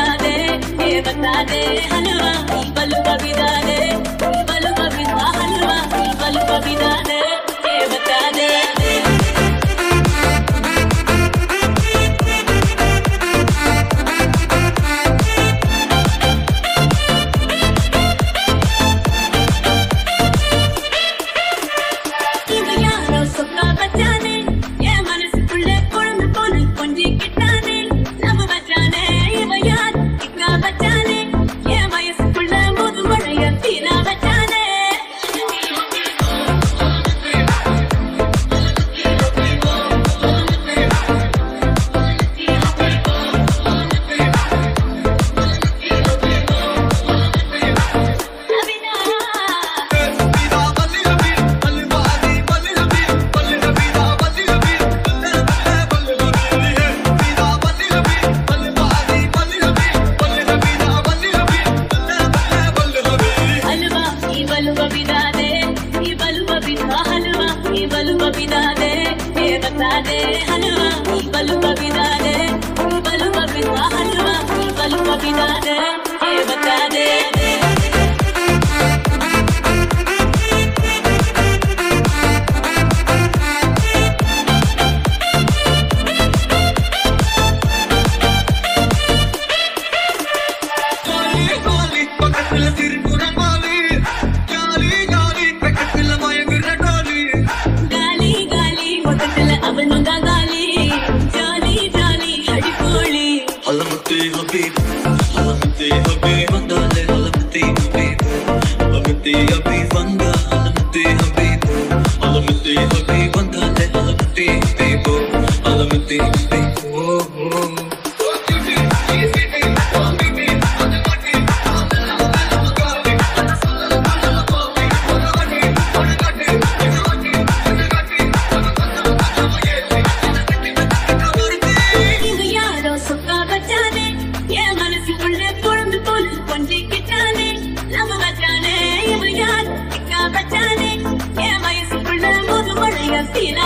బలువ బిదాదే ఏ బతాదే హల్వా ఈ బలువ బిదాదే హల్వా ఈ బలువ బిదాదే ఏ బతాదే హల్వా ఈ బలువ బిదాదే ఈ బలువ బిదా హల్వా ఈ బలువ బిదాదే ఏ te avivanga மச்சானே ஏன் மயசுக்குள்ள முதுமழைய சீனா